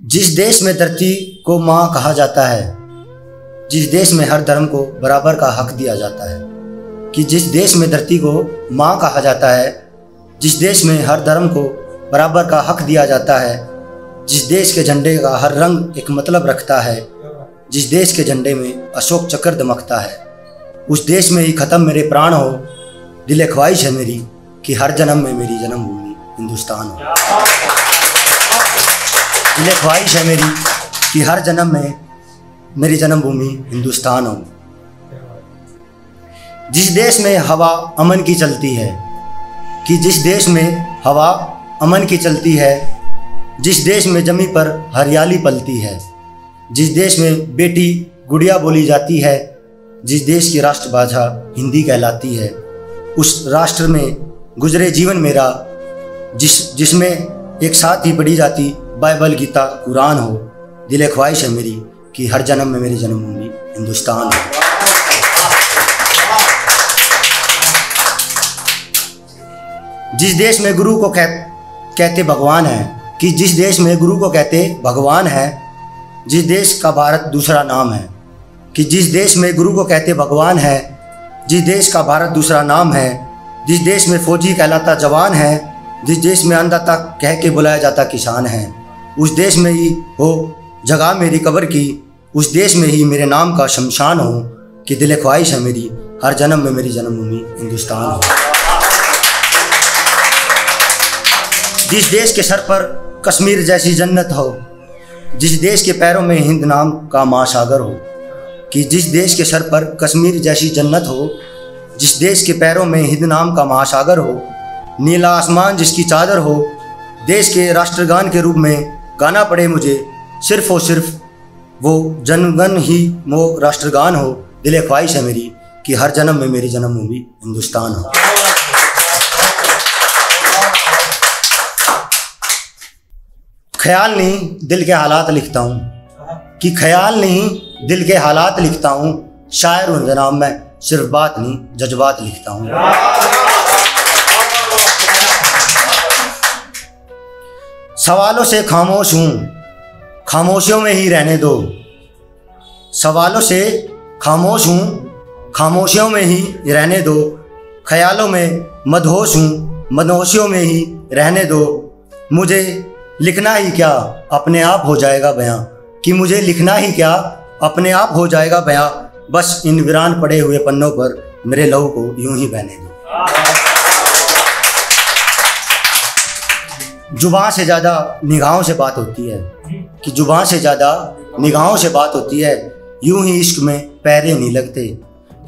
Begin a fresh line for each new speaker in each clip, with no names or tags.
जिस देश में धरती को माँ कहा जाता है, जिस देश में हर धर्म को बराबर का हक दिया जाता है, कि जिस देश में धरती को माँ कहा जाता है, जिस देश में हर धर्म को बराबर का हक दिया जाता है, जिस देश के झंडे का हर रंग एक मतलब रखता है, जिस देश के झंडे में अशोक चक्र दमकता है, उस देश में ही ख़त्म मेरे प्राण हो, दिल ख्वाहिश है मेरी कि हर जन्म में मेरी जन्मभूमि हिंदुस्तान हो। दिल ख्वाहिश है मेरी कि हर जन्म में मेरी जन्मभूमि हिंदुस्तान हो। जिस देश में हवा अमन की चलती है, कि जिस देश में हवा अमन की चलती है, जिस देश में जमी पर हरियाली पलती है, जिस देश में बेटी गुड़िया बोली जाती है, जिस देश की राष्ट्रभाषा हिंदी कहलाती है, उस राष्ट्र में गुजरे जीवन मेरा, जिस जिसमें एक साथ ही पढ़ी जाती बाइबल, गीता, कुरान हो, दिल ख्वाहिश है मेरी कि हर जन्म में मेरी जन्मभूमि हिंदुस्तान। हो जिस देश में गुरु को कह, कहते भगवान है, कि जिस देश में गुरु को कहते भगवान है, जिस देश का भारत दूसरा नाम है, कि जिस देश में गुरु को कहते भगवान है, जिस देश का भारत दूसरा नाम है, जिस देश में फौजी कहलाता जवान है, जिस देश में अन्नदाता कह के बुलाया जाता किसान है उस देश में ही हो, जगह मेरी कब्र की, उस देश में ही मेरे नाम का शमशान हो, कि दिल ख्वाहिश है मेरी, हर जन्म में मेरी जन्मभूमि हिंदुस्तान हो। जिस देश के सर पर कश्मीर जैसी जन्नत हो, जिस देश के पैरों में हिंद नाम का महासागर हो, कि जिस देश के सर पर कश्मीर जैसी जन्नत हो, जिस देश के पैरों में हिंद नाम का महासागर हो, नीला आसमान जिसकी चादर हो, देश के राष्ट्रगान के रूप में गाना पड़े मुझे, सिर्फ़ और सिर्फ़ वो जनगण ही वो राष्ट्रगान हो, दिल ख्वाहिश है मेरी कि हर जन्म में मेरी जन्मभूमि हिंदुस्तान हो। ख्याल नहीं, दिल के हालात लिखता हूँ। कि ख्याल नहीं, दिल के हालात लिखता हूँ। शायर हूँ जनाब मैं, सिर्फ़ बात नहीं, जज्बात लिखता हूँ। सवालों से खामोश हूँ। खामोशियों में ही रहने दो। सवालों से खामोश हूँ, खामोशियों में ही रहने दो। ख्यालों में मदहोश हूँ, मदहोशियों में ही रहने दो। मुझे लिखना ही क्या अपने आप हो जाएगा बयां? कि मुझे लिखना ही क्या अपने आप हो जाएगा बयां? बस इन वीरान पड़े हुए पन्नों पर मेरे लहू को यूँ ही बहने दो। ज़ुबान से ज़्यादा निगाहों से बात होती है। कि ज़ुबान से ज़्यादा निगाहों से बात होती है, यूँ ही इश्क में पैरे नहीं लगते।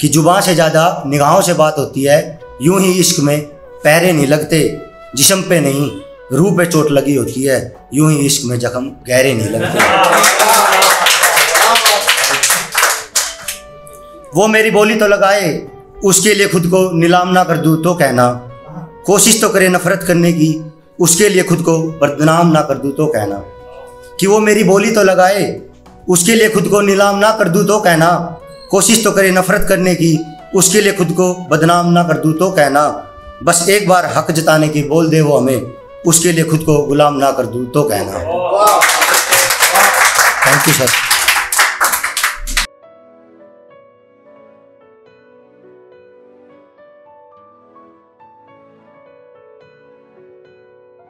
कि ज़ुबान से ज़्यादा निगाहों से बात होती है, यूँ ही इश्क में पैरे नहीं लगते। जिसम पे नहीं, रूह पे चोट लगी होती है, यूँ ही इश्क में जख्म गहरे नहीं लगते। वो मेरी बोली तो लगाए, उसके लिए खुद को नीलाम ना कर दूँ तो कहना। कोशिश तो करे नफरत करने की उसके लिए खुद को बदनाम ना कर दूँ तो कहना। कि वो मेरी बोली तो लगाए उसके लिए खुद को नीलाम ना कर दूँ तो कहना। कोशिश तो करे नफरत करने की उसके लिए खुद को बदनाम ना कर दूँ तो कहना। बस एक बार हक जताने की बोल दे वो हमें उसके लिए खुद को गुलाम ना कर दूँ तो कहना। Thank you sir